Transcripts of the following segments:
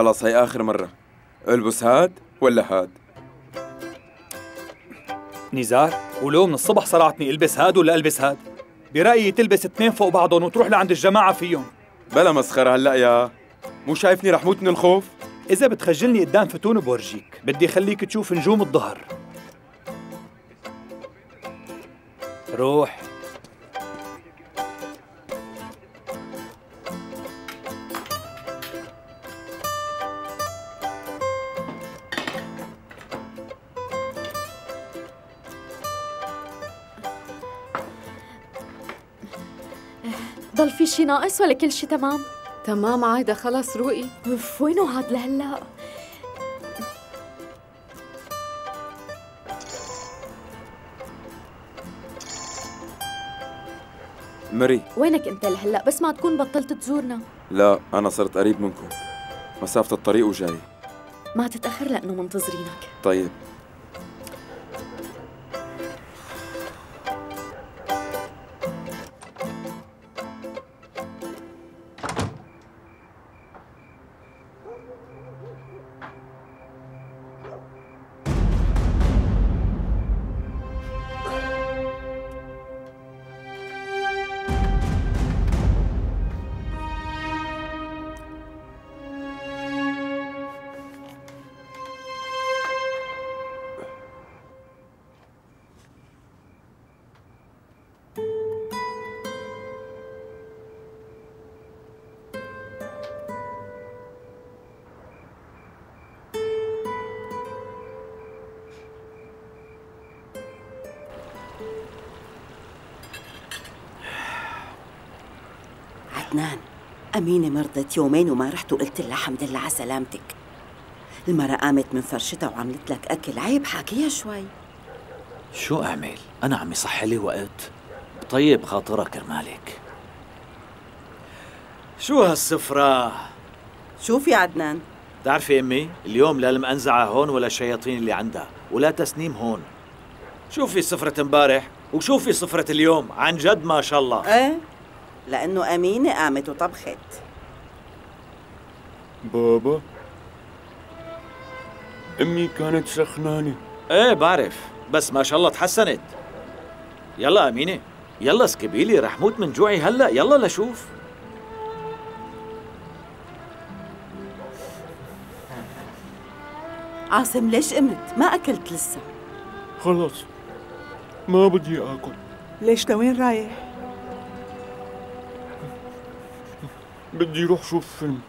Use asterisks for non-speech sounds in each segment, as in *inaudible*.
خلاص هي آخر مرة. ألبس هاد ولا هاد؟ نزار ولو من الصبح صرعتني ألبس هاد ولا ألبس هاد؟ برأيي تلبس اثنين فوق بعضهم وتروح لعند الجماعة فيهم. بلا مسخرة هلأ يا. مو شايفني رح موت من الخوف؟ إذا بتخجلني قدام فتون بورجيك بدي خليك تشوف نجوم الظهر. روح. شي ناقص ولا كل شي تمام؟ تمام عايدة خلص روقي. أوف وينه هاد لهلا؟ مري. وينك أنت لهلا؟ بس ما تكون بطلت تزورنا. لا أنا صرت قريب منكم. مسافة الطريق وجاي. ما تتأخر لأنه منتظرينك. طيب. عدنان. أمينة مرضت يومين وما رحت وقلت لها الحمد لله على سلامتك. المرة قامت من فرشتها وعملت لك أكل. عيب حاكيها شوي. شو أعمل؟ أنا عم يصح لي وقت. طيب خاطرها كرمالك. شو هالسفرة؟ شوف يا عدنان؟ بتعرفي أمي اليوم لا المأنزعة هون ولا الشياطين اللي عندها ولا تسنيم هون. شوفي سفرة امبارح؟ وشوفي سفرة اليوم؟ عن جد ما شاء الله. إيه؟ لأنه أمينة قامت وطبخت. بابا أمي كانت سخنانة. إيه بعرف بس ما شاء الله تحسنت. يلا أمينة يلا سكبيلي رح موت من جوعي هلأ يلا لشوف. عاصم ليش قمت؟ ما أكلت لسه. خلص ما بدي آكل. ليش؟ لوين رايح؟ بدي روح شوف فيلم.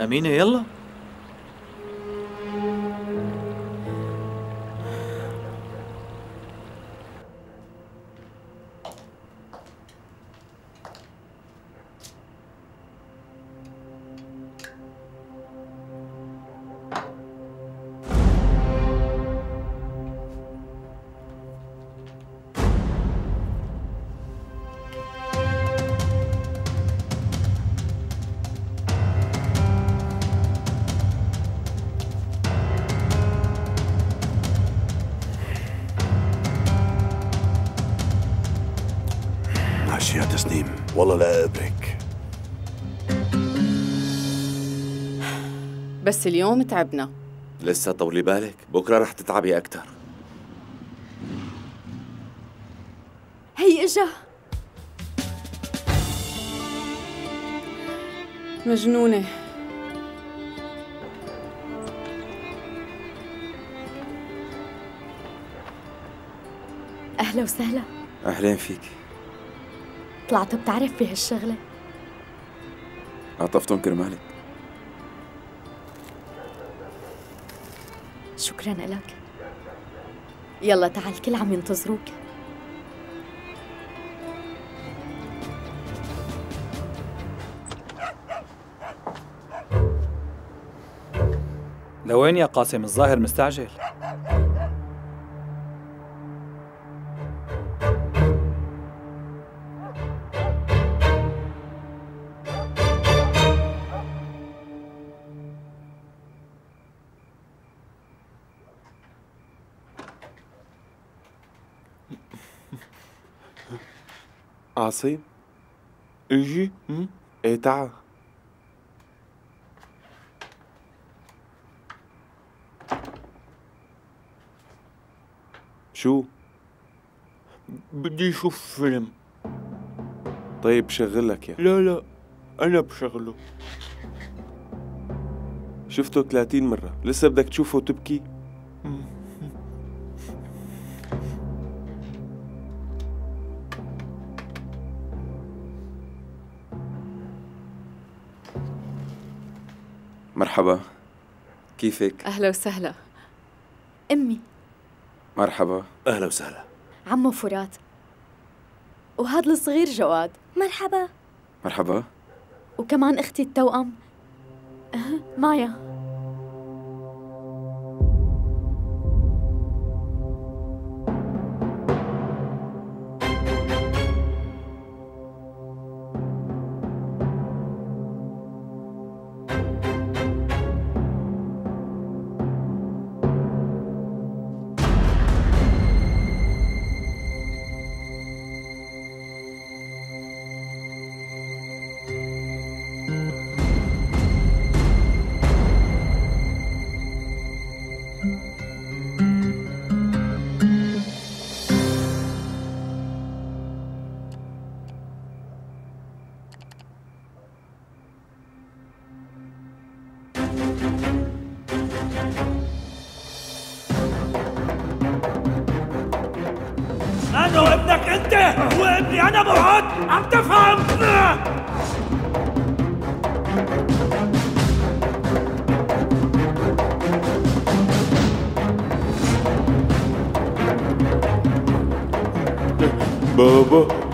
أمينة يلا. بس اليوم تعبنا. لسه طولي بالك؟ بكرة رح تتعبي أكتر. هي إجا. مجنونة. أهلا وسهلا. أهلين فيك. طلعت بتعرف بهالشغلة؟ عطفتهم كرمالك. شكرا لك. يلا تعال الكل عم ينتظروك لوين يا قاسم؟ الظاهر مستعجل. عاصم أجي إيه تعا شو؟ بدي أشوف فيلم. طيب شغلك يا. لا لا أنا بشغله. شفته 30 مرة. لسه بدك تشوفه وتبكي؟ مرحبا. كيفك؟ أهلا وسهلا. أمي. مرحبا. أهلا وسهلا. عمو فرات. وهذا الصغير جواد. مرحبا. مرحبا. وكمان أختي التوأم. أه، مايا. أنا ابنك أنت وابني أنا مراد. عم تفهم بابا.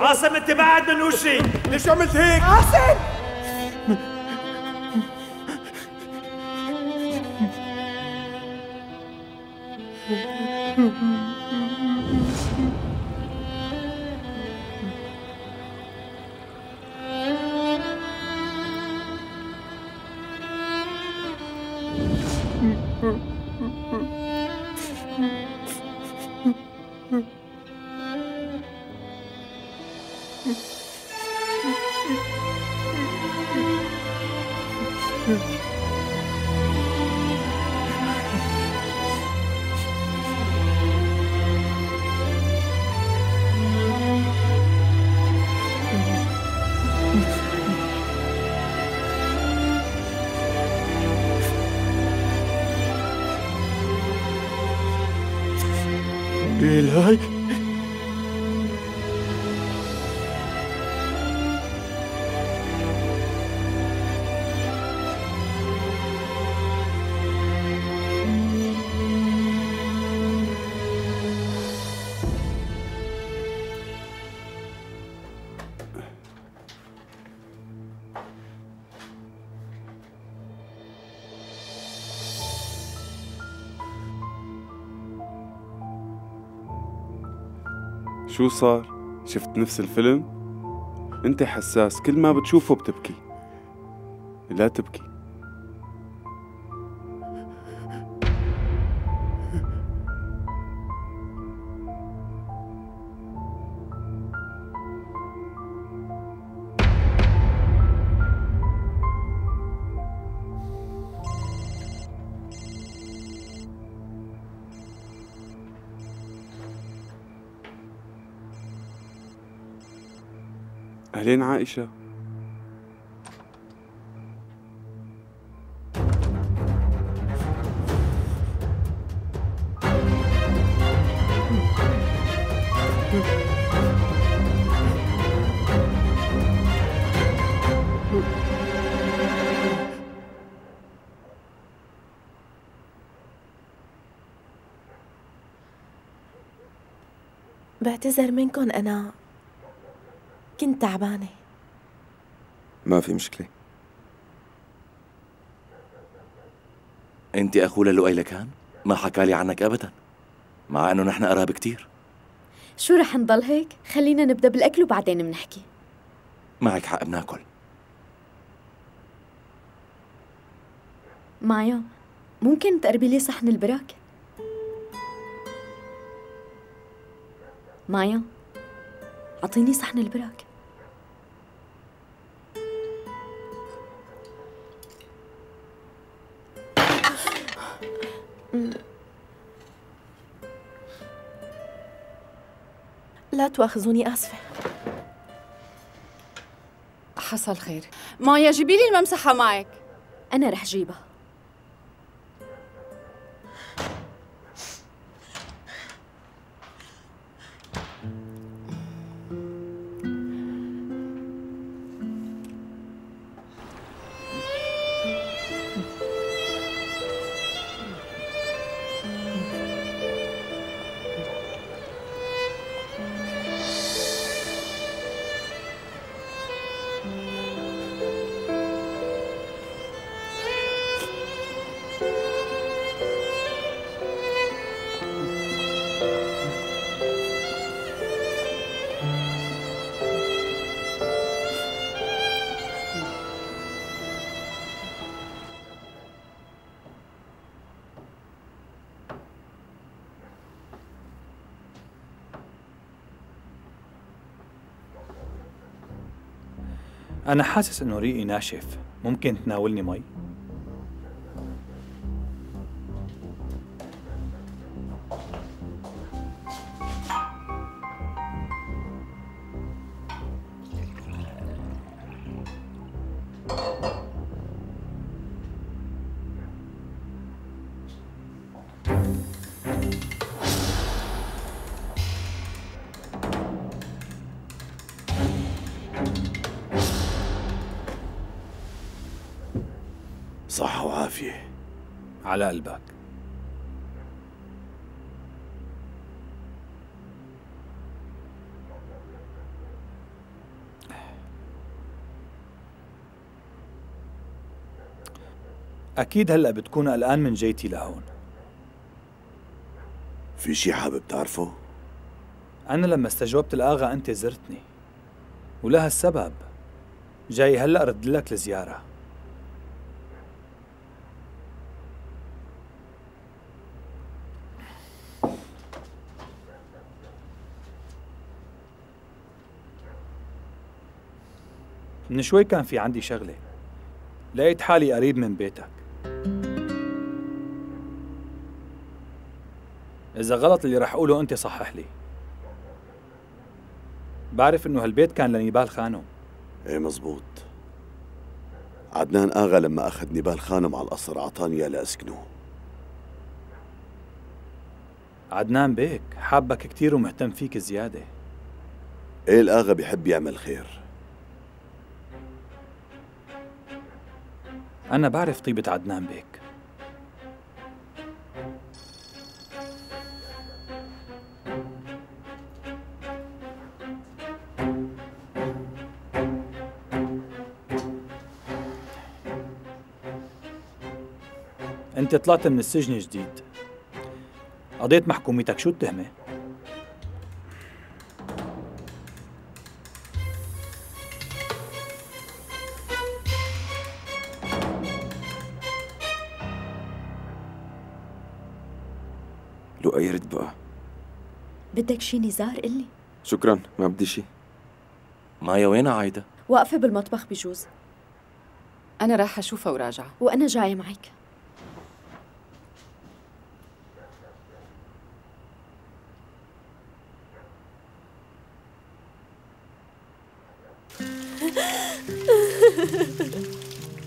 عاصم انت بعد من وشي ليش عملت هيك؟ عاصم lời شو صار؟ شفت نفس الفيلم؟ انت حساس كل ما بتشوفه بتبكي لا تبكي أهلين عائشة. بعتذر منكم أنا كنت تعبانة. ما في مشكلة. أنت اخو للؤي لكان؟ ما حكالي عنك ابدا. مع إنه نحن قراب كتير. شو رح نضل هيك؟ خلينا نبدأ بالأكل وبعدين بنحكي. معك حق بناكل. مايا ممكن تقربي لي صحن البرك؟ مايا أعطيني صحن البرك لا تواخذوني آسفة. حصل خير. مايا جيبي لي الممسحة معك. أنا رح جيبها. أنا حاسس إنه ريقي ناشف ممكن تناولني مي؟ صحة وعافية على قلبك. أكيد هلأ بتكون قلقان من جيتي لهون. في شي حابب تعرفه؟ أنا لما استجوبت الآغا أنت زرتني. ولها السبب. جاي هلأ رد لك الزيارة من شوي كان في عندي شغلة. لقيت حالي قريب من بيتك. إذا غلط اللي رح أقوله أنت صحح لي. بعرف إنه هالبيت كان لنيبال خانم. إيه مزبوط. عدنان آغا لما أخذ نبال خانم على القصر عطاني إياه لأسكنه. عدنان بيك حابك كتير ومهتم فيك زيادة. إيه الآغا بيحب يعمل خير. أنا بعرف طيبة عدنان بيك أنت طلعت من السجن جديد قضيت محكوميتك شو التهمة؟ رد بقى بدك شي نزار قلي؟ شكرا ما بدي شي. مايا وينها عايدة؟ واقفة بالمطبخ بجوز. أنا رايحة أشوفها وراجعة وأنا جاية معك.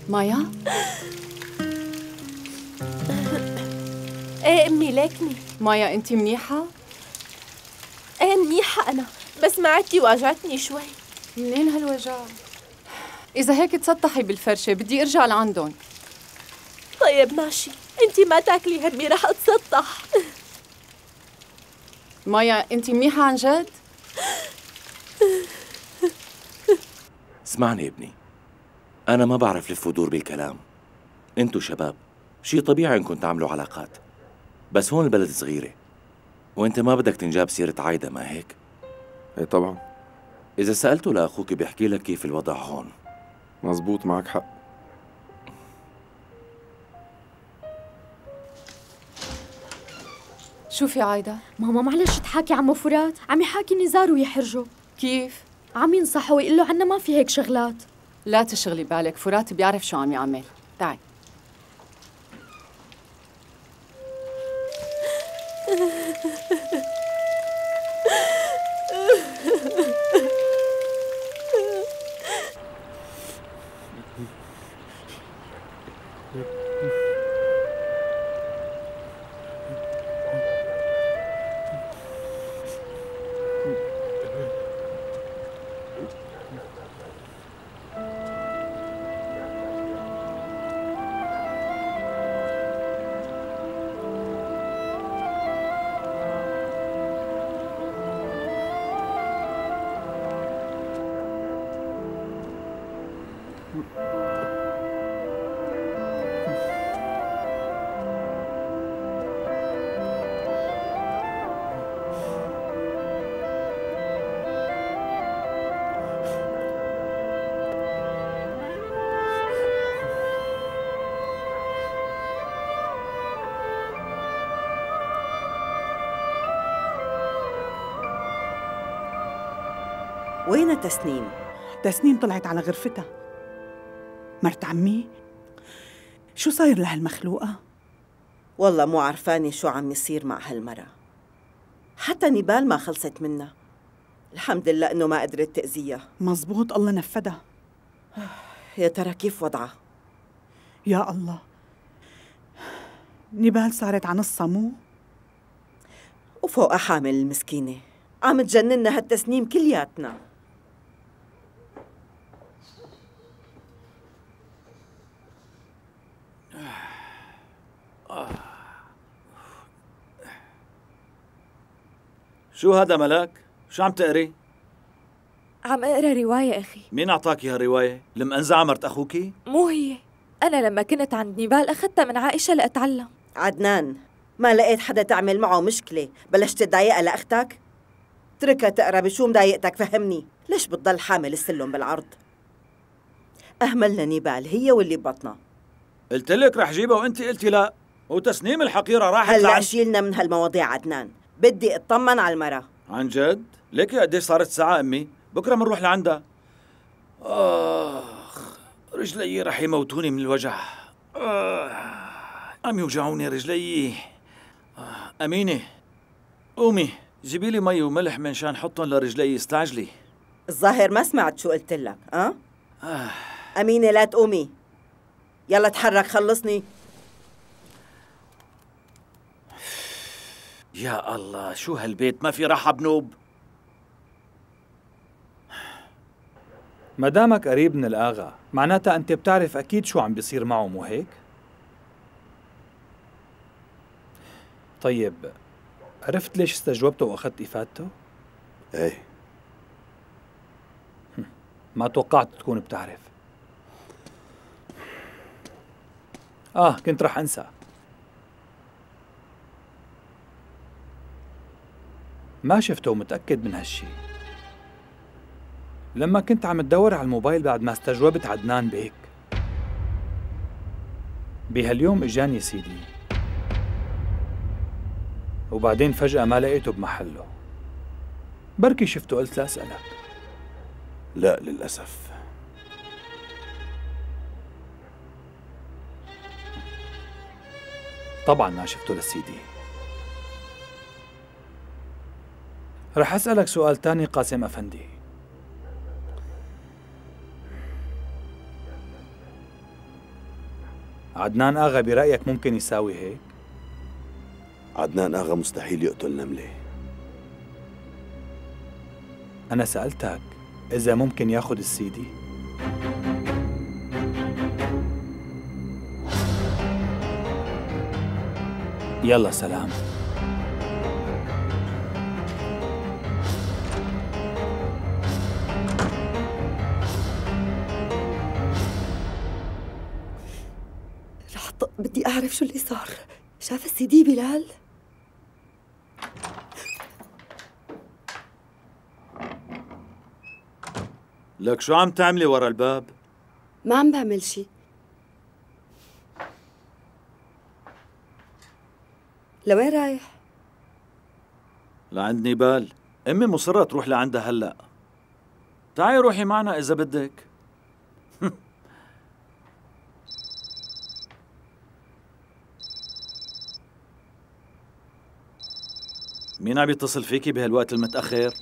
مايا؟ إيه أمي ليكني مايا أنت منيحة؟ إيه منيحة أنا بس معدتي وأجعتني شوي. منين هالوجع؟ إذا هيك تسطحي بالفرشة بدي أرجع لعندهم. طيب ماشي. انتي ما تاكلي همي رح اتسطح مايا أنت منيحة عن جد؟ اسمعني ابني. أنا ما بعرف لف ودور بالكلام. أنتو شباب شي طبيعي إنكم تعملوا علاقات. بس هون البلد صغيرة. وانت ما بدك تنجاب سيرة عايدة ما هيك؟ إيه طبعا. إذا سألته لأخوك بيحكي لك كيف الوضع هون. مزبوط معك حق. شوفي عايدة؟ ماما معلش تحاكي عمو فرات. عم يحاكي نزار ويحرجه. كيف؟ عم ينصحه ويقول له عنا ما في هيك شغلات. لا تشغلي بالك فرات بيعرف شو عم يعمل. تعي. Ha ha ha. وين تسنيم؟ تسنيم طلعت على غرفتها. مرت عمي شو صاير لهالمخلوقة؟ والله مو عرفانة شو عم يصير مع هالمرة حتى نبال ما خلصت منها. الحمد لله إنه ما قدرت تأذيها. مزبوط الله نفدها *sighs* يا ترى كيف وضعها؟ يا الله. نبال صارت عن الصمو وفوقها حامل المسكينة. عم تجننا هالتسنيم كلياتنا. شو هذا ملاك؟ شو عم تقري؟ عم أقرأ رواية أخي مين أعطاك هالرواية؟ المأنزعة مرت أخوكي؟ مو هي أنا لما كنت عند نيبال أخذتها من عائشة لأتعلم عدنان ما لقيت حدا تعمل معه مشكلة بلشت تضايقها لأختك؟ اتركها تقرأ بشو مضايقتك فهمني ليش بتضل حامل السلم بالعرض؟ أهملنا نيبال هي واللي ببطنها قلت لك رح جيبها وانت قلتي لا وتسنيم الحقيرة راحت هلا لعند- شيلنا من هالمواضيع عدنان بدي اطمن على المرة عن جد؟ ليكي قديش صارت ساعة أمي؟ بكرة منروح لعندها آخ رجلي رح يموتوني من الوجع آه. عم يوجعوني رجلي آه. أمينة قومي جيبي لي مي وملح من شان حطهم لرجلي استعجلي الظاهر ما سمعت شو قلت لك أه؟ آه. أمينة لا تقومي يلا تحرك خلصني يا الله شو هالبيت؟ ما في راحة بنوب. ما دامك قريب من الآغا معناتها أنت بتعرف أكيد شو عم بيصير معه مو هيك؟ طيب عرفت ليش استجوبته وأخذت إفادته؟ إيه. ما توقعت تكون بتعرف. آه كنت رح أنسى. ما شفته ومتأكد من هالشي. لما كنت عم تدور على الموبايل بعد ما استجوبت عدنان بيك بهاليوم إجاني سيدي. وبعدين فجأة ما لقيته بمحله. بركي شفته قلت لأسألك لا للأسف. طبعا ما شفته للسيدي رح أسألك سؤال تاني قاسم أفندي. عدنان آغا برأيك ممكن يساوي هيك؟ عدنان آغا مستحيل يقتل نملة. أنا سألتك إذا ممكن ياخد السيدي يلا سلام. بدي أعرف شو اللي صار شاف السيدي بلال؟ لك شو عم تعملي ورا الباب؟ ما عم بعمل شي لوين رايح؟ لعند نيبال أمي مصرة تروح لعندها هلأ تعي روحي معنا إذا بدك مين عم يتصل فيكي بهالوقت المتأخر؟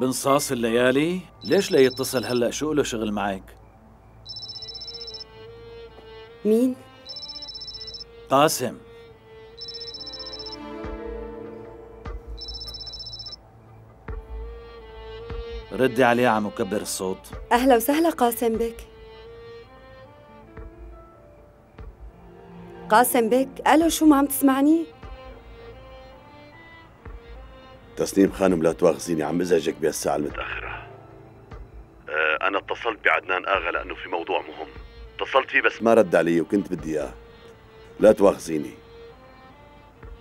بنصاص الليالي؟ ليش لا يتصل هلا شو له شغل معك؟ مين؟ قاسم ردي عليه عم مكبر الصوت. أهلا وسهلا قاسم بك. قاسم بك ألو شو ما عم تسمعني؟ تسنيم خانم لا تواخذيني عم ازعجك بهالساعة المتأخرة. أه أنا اتصلت بعدنان آغا لأنه في موضوع مهم. اتصلت فيه بس ما رد علي وكنت بدي إياه. لا تواخذيني.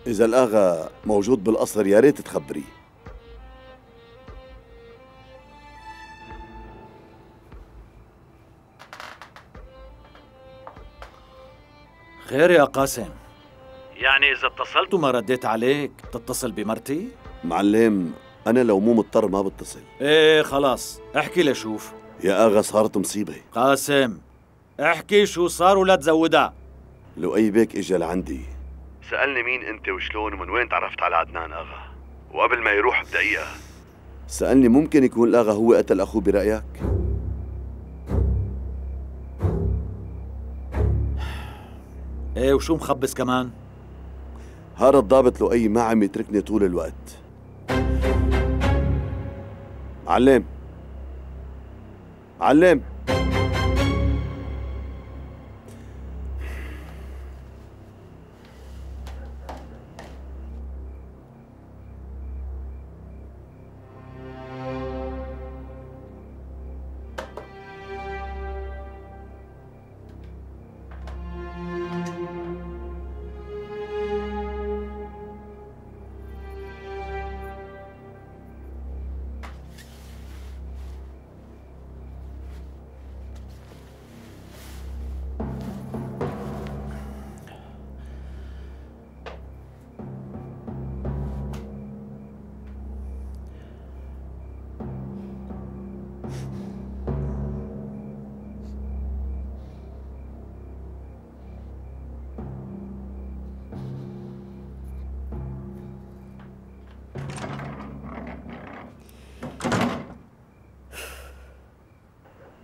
إذا الآغا موجود بالقصر يا ريت تخبريه. خير يا قاسم. يعني إذا اتصلت وما رديت عليك؟ تتصل بمرتي؟ معلم أنا لو مو مضطر ما بتصل. إيه خلاص. احكي لشوف يا آغا صارت مصيبة. قاسم احكي شو صار ولا تزودها لو أي بيك إجا لعندي. سألني مين أنت وشلون ومن وين تعرفت على عدنان آغا؟ وقبل ما يروح بدقيقة. سألني ممكن يكون الآغا هو قتل أخوه برأيك؟ إيه وشو مخبص كمان؟ هذا الضابط لؤي ما عم يتركني طول الوقت. علم. علم.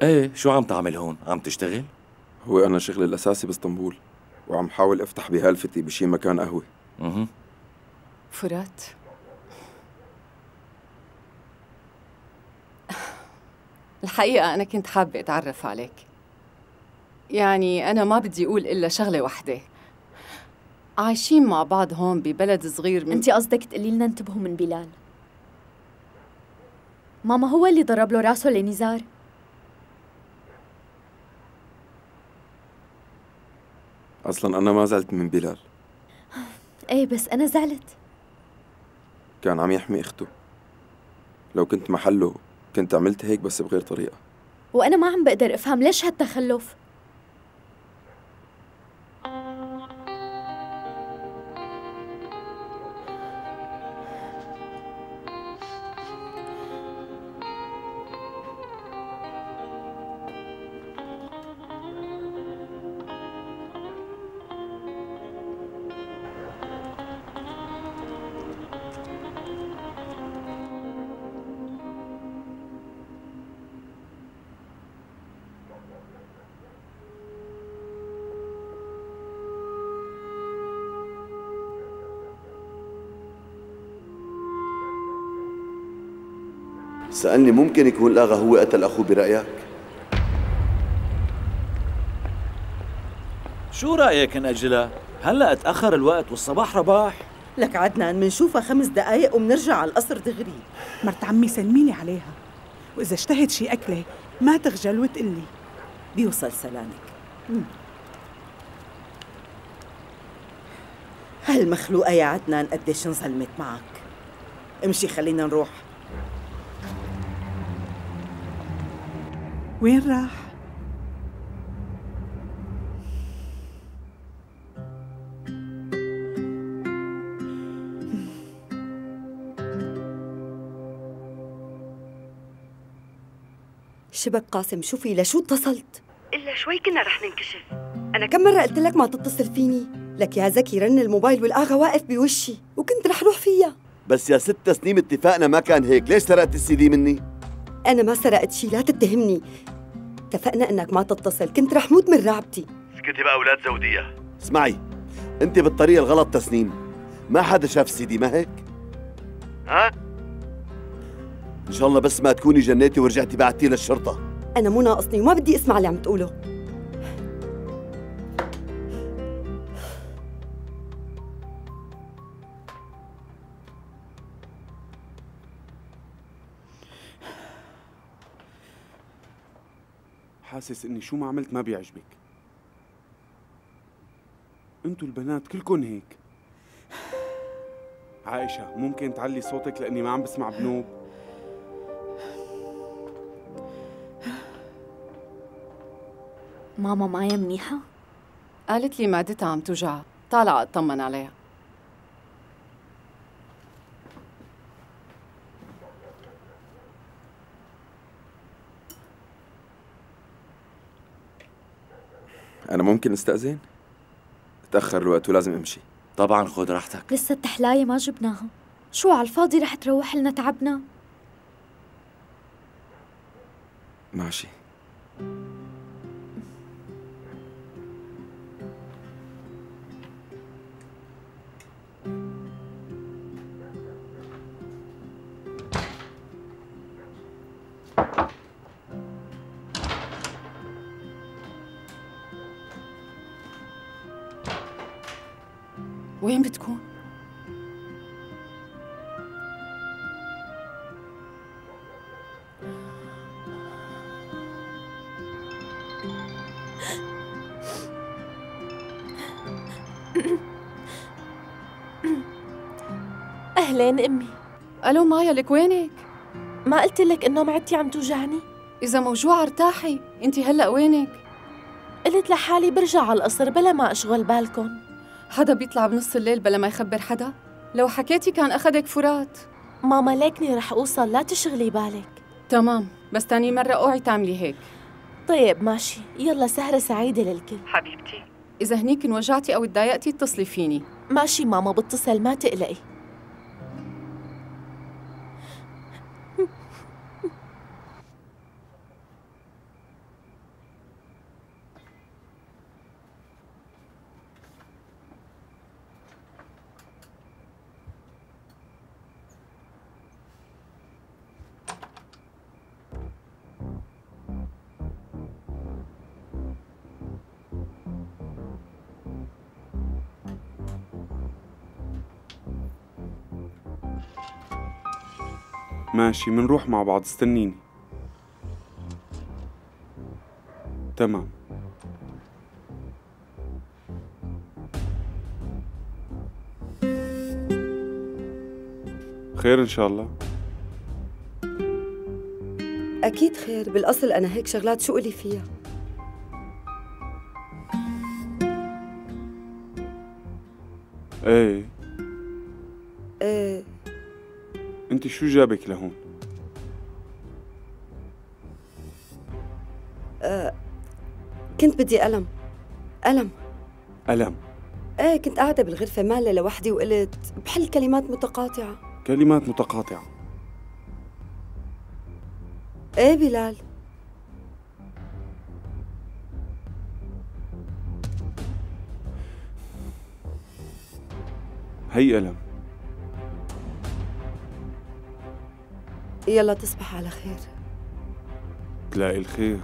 إيه شو عم تعمل هون؟ عم تشتغل؟ هو أنا شغلي الأساسي باسطنبول وعم حاول أفتح بهالفتي بشي مكان قهوة. أها فرات. الحقيقة أنا كنت حابة أتعرف عليك. يعني أنا ما بدي أقول إلا شغلة وحدة. عايشين مع بعض هون ببلد صغير من أنت قصدك تقولي لنا انتبهوا من بلال. ماما هو اللي ضرب له راسه لنزار؟ أصلا أنا ما زعلت من بلال. إيه بس أنا زعلت. كان عم يحمي أخته. لو كنت محله كنت عملت هيك بس بغير طريقة. وأنا ما عم بقدر أفهم ليش هالتخلف؟ سألني ممكن يكون الآغا هو قتل أخوه برأيك؟ شو رأيك نأجلها؟ هلأ اتأخر الوقت والصباح رباح لك عدنان منشوفها خمس دقايق ومنرجع على القصر دغري مرت عمي سلميلي عليها وإذا اشتهت شي أكلة ما تخجل وتقلي بيوصل سلامك مم. هالمخلوقة يا عدنان قديش انظلمت معك امشي خلينا نروح وين راح؟ شبك قاسم شوفي لشو اتصلت؟ إلا شوي كنا رح ننكشف أنا كم مرة قلت لك ما تتصل فيني لك يا زكي رن الموبايل والآغا واقف بوشي وكنت رح روح فيها بس يا ست تسنيم اتفاقنا ما كان هيك ليش سرقت السي دي مني أنا ما سرقت شي لا تتهمني. اتفقنا إنك ما تتصل. كنت رح موت من رعبتي. اسكتي بقى ولا تزوديها. اسمعي أنت بالطريقة الغلط تسنيم. ما حدا شاف السي دي ما هيك؟ ها؟ إن شاء الله بس ما تكوني جنيتي ورجعتي بعتي للشرطة. أنا مو ناقصني وما بدي أسمع اللي عم تقوله. حاسس إني شو ما عملت ما بيعجبك. أنتو البنات كلكن هيك. عائشة ممكن تعلي صوتك لأني ما عم بسمع بنوب؟ ماما معايا منيحة؟ قالت لي معدتها عم توجعها طالعة أطمن عليها. أنا ممكن أستأذن؟ تأخر الوقت ولازم أمشي. طبعا خذ راحتك. لسه التحلاية ما جبناها. شو على الفاضي رح تروح لنا تعبنا؟ ماشي. أهلين أمي ألو مايا لك وينك؟ ما قلت لك إنه معدتي عم توجعني؟ إذا موجوعة ارتاحي أنت هلأ وينك؟ قلت لحالي برجع على القصر بلا ما أشغل بالكم. حدا بيطلع بنص الليل بلا ما يخبر حدا؟ لو حكيتي كان أخدك فرات. ماما ليكني رح أوصل لا تشغلي بالك. تمام بس تاني مرة أوعي تعملي هيك. طيب ماشي. يلا سهرة سعيدة للكل. حبيبتي. إذا هنيك انوجعتي أو تضايقتي اتصلي فيني. ماشي ماما بتصل ما تقلقي. ماشي منروح مع بعض استنيني. تمام. خير إن شاء الله. أكيد خير. بالأصل أنا هيك شغلات شو إلي فيها؟ إيه. انت شو جابك لهون؟ آه كنت بدي ألم. ألم. ألم. إيه كنت قاعدة بالغرفة مالة لوحدي وقلت بحل كلمات متقاطعة. كلمات متقاطعة. إيه بلال. هي ألم. يلا تصبح على خير تلاقي الخير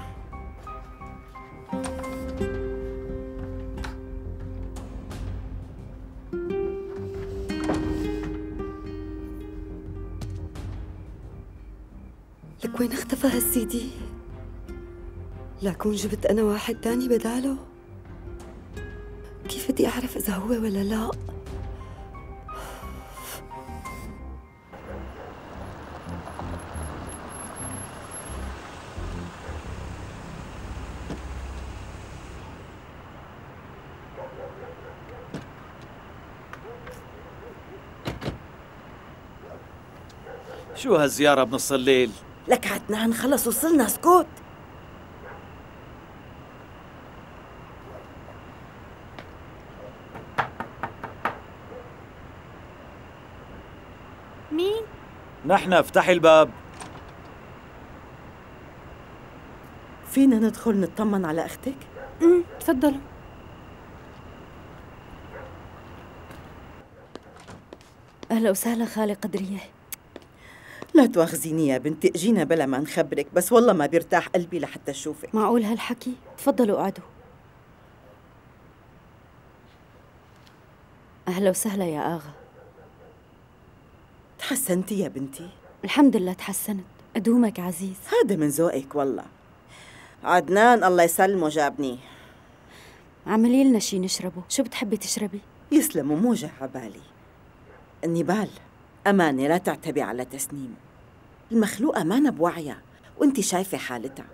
لك وين اختفى هالسي دي؟ لكون جبت أنا واحد تاني بداله؟ كيف بدي أعرف إذا هو ولا لا؟ شو هالزيارة بنص الليل؟ لك عدنان خلص وصلنا اسكت مين؟ نحن افتحي الباب فينا ندخل نطمن على أختك؟ امم تفضلوا أهلا وسهلا خالة قدرية لا تواخذيني يا بنتي اجينا بلا ما نخبرك بس والله ما بيرتاح قلبي لحتى أشوفك. معقول هالحكي؟ تفضلوا قعدوا. أهلا وسهلا يا آغا. تحسنتي يا بنتي؟ الحمد لله تحسنت أدومك عزيز. هذا من ذوقك والله. عدنان الله يسلمه جابني. عملي لنا شي نشربه شو بتحبي تشربي؟ يسلموا مو جا عبالي النبال. أمانة لا تعتبي على تسنيم. المخلوقة ما بوعيها وأنت شايفة حالتها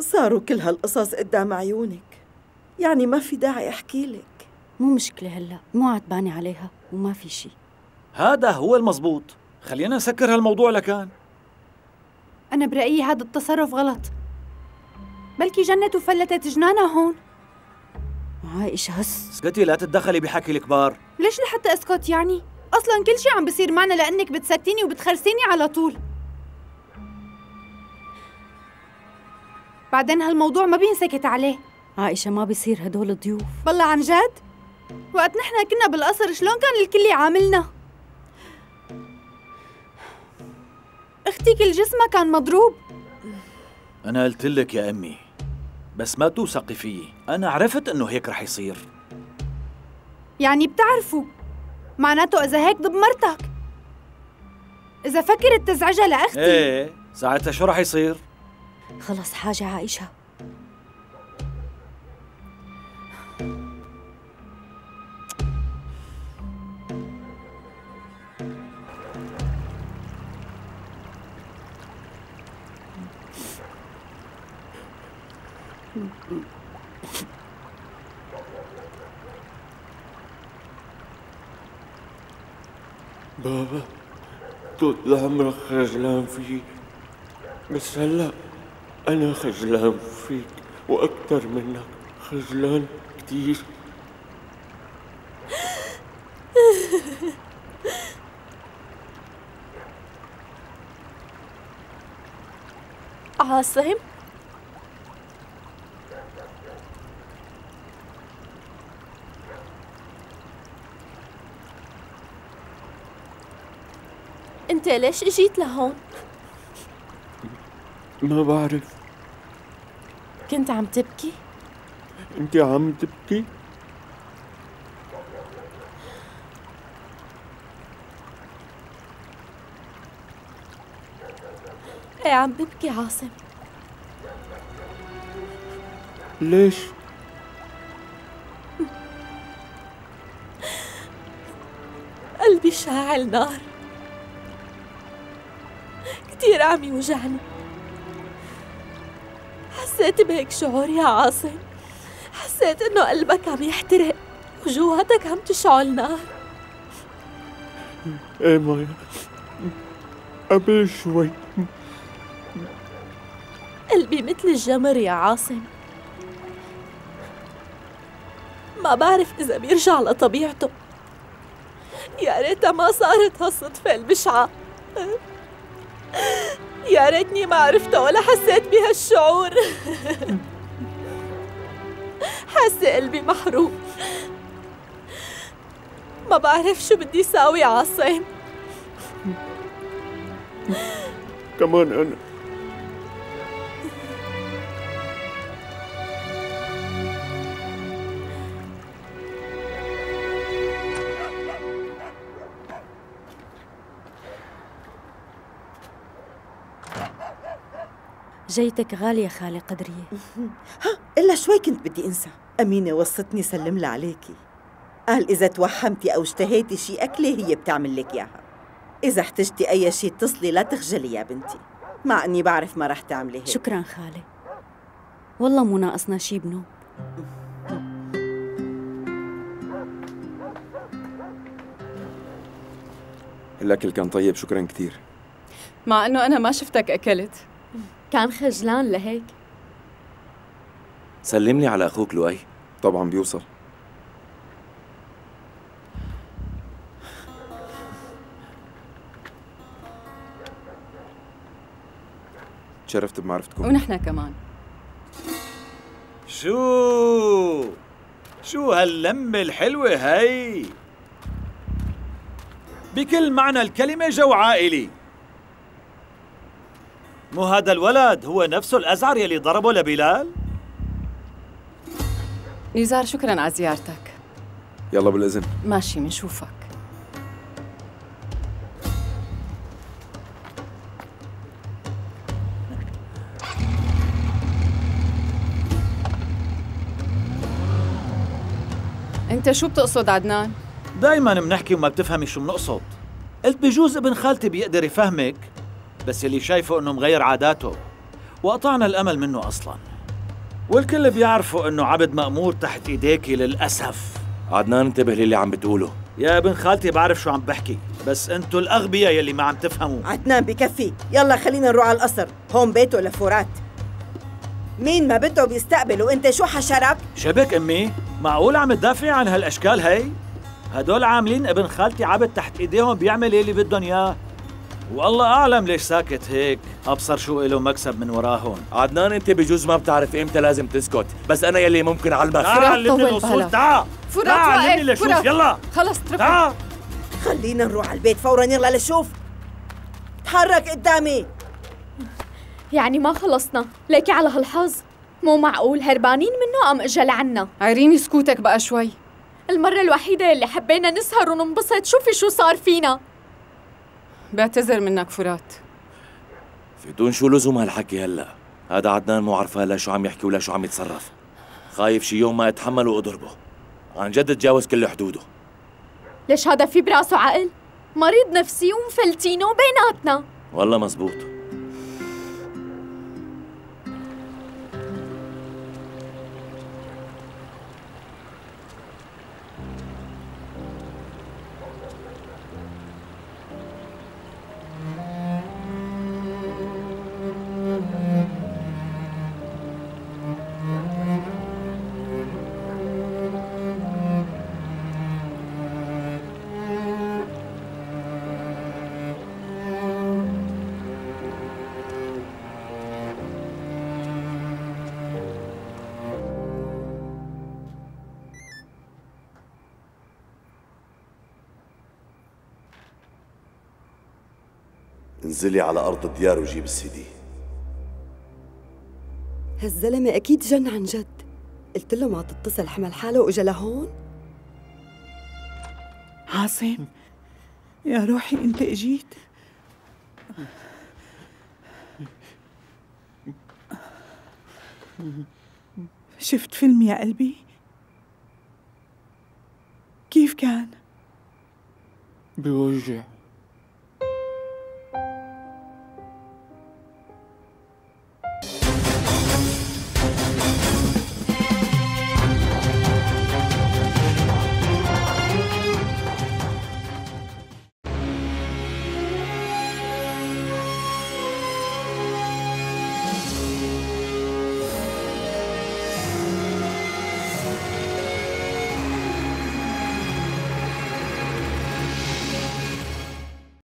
صاروا كل هالقصص قدام عيونك. يعني ما في داعي أحكي لك. مو مشكلة هلا مو عتباني عليها وما في شي. هذا هو المزبوط. خلينا نسكر هالموضوع لكان. أنا برأيي هذا التصرف غلط. بلكي جنت وفلتت جنانها هون. عائشة هس. اسكتي لا تتدخلي بحكي الكبار. ليش لحتى أسكت يعني؟ أصلا كل شي عم بصير معنا لأنك بتستيني وبتخرسيني على طول. بعدين هالموضوع ما بينسكت عليه. عائشة ما بيصير هدول ضيوف بالله عن جد؟ وقت نحن كنا بالقصر شلون كان الكل يعاملنا؟ أختي كل جسمها كان مضروب. أنا قلت لك يا أمي بس ما توثقي فيي. أنا عرفت إنه هيك رح يصير. يعني بتعرفوا معناته إذا هيك ضب مرتك. إذا فكرت تزعجها لأختي. إيه ساعتها شو رح يصير؟ خلص حاجة عائشة بابا طول عمرك خجلان فيي بس هلا أنا خجلان فيك وأكتر منك. خجلان كتير. *laughs* عاصم؟ انت ليش اجيت لهون؟ ما بعرف. كنت عم تبكي؟ انت عم تبكي؟ إيه عم ببكي عاصم. ليش؟ قلبي شاعل نار. عم يوجعني. حسيت بهيك شعور يا عاصم. حسيت إنه قلبك عم يحترق وجواتك عم تشعل نار. إيه مايا؟ قبل شوي. قلبي مثل الجمر يا عاصم. ما بعرف إذا بيرجع لطبيعته. يا ريتها ما صارت هالصدفة البشعة. يا ريتني ما عرفته ولا حسيت بهالشعور حاسة قلبي محروق. ما بعرف شو بدي ساوي عاصم. كمان أنا جيتك غالية خالة قدرية *laughs* ها إلا شوي كنت بدي أنسى. أمينة وصتني سلم لها عليكي. قال إذا توحمتي أو اشتهيتي شي أكلة هي بتعمل لك إياها. إذا احتجتي أي شي اتصلي لا تخجلي يا بنتي. مع إني بعرف ما رح تعملي هيك. شكرا خالة والله مو ناقصنا شي بنوب الأكل كان طيب شكرا كثير. مع إنه أنا ما شفتك أكلت. كان خجلان لهيك؟ سلمني على أخوك لؤي. طبعا بيوصل. تشرفت بمعرفتكم. ونحن كمان. شو؟ شو هاللمة الحلوة هي؟ بكل معنى الكلمة جو عائلي. مو هذا الولد؟ هو نفسه الأزعر يلي ضربه لبلال؟ نزار شكرا على زيارتك. يلا بالإذن. ماشي منشوفك. أنت شو بتقصد عدنان؟ دايما بنحكي وما بتفهمي شو بنقصد. قلت بجوز ابن خالتي بيقدر يفهمك. بس اللي شايفه انه مغير عاداته. وقطعنا الأمل منه أصلا. والكل بيعرفوا إنه عبد مأمور تحت إيديكي للأسف. عدنان انتبه للي عم بتقوله. يا ابن خالتي بعرف شو عم بحكي بس أنتوا الأغبياء يلي ما عم تفهموا. عدنان بكفي. يلا خلينا نروح على القصر. هون بيته لفورات. مين ما بده بيستقبل وأنت شو حشرك؟ شبك أمي معقول عم تدافعي عن هالأشكال هي؟ هدول عاملين ابن خالتي عبد تحت إيديهم بيعمل اللي بدهم إياه. والله أعلم ليش ساكت هيك. أبصر شو له مكسب من وراهم عدنان أنت بجوز ما بتعرف إمتى لازم تسكت. بس أنا يلي ممكن اعلمك تعال علمني الاصول تعال. فرات تعال علمني لشوف. يلا. خلص اتركه. تعال. خلينا نروح على البيت فورا يلا لشوف. تحرك قدامي. يعني ما خلصنا. ليكي على هالحظ. مو معقول هربانين منه أم إجا لعنا؟ عيريني سكوتك بقى شوي. المرة الوحيدة اللي حبينا نسهر وننبسط شوفي شو صار فينا. بعتذر منك فرات. فتون شو لزوم هالحكي هلا؟ هذا عدنان مو عارفه لا شو عم يحكي ولا شو عم يتصرف. خايف شي يوم ما اتحمل وأضربه. عن جد تجاوز كل حدوده. ليش هذا في براسه عقل؟ مريض نفسي ومفلتينه بيناتنا. والله مزبوط. انزلي على أرض الديار وجيب السي دي. هالزلمة أكيد جن عن جد. قلت له ما تتصل حمل حاله وإجا لهون. عاصم يا روحي أنت إجيت. شفت فيلم يا قلبي؟ كيف كان؟ بوجع.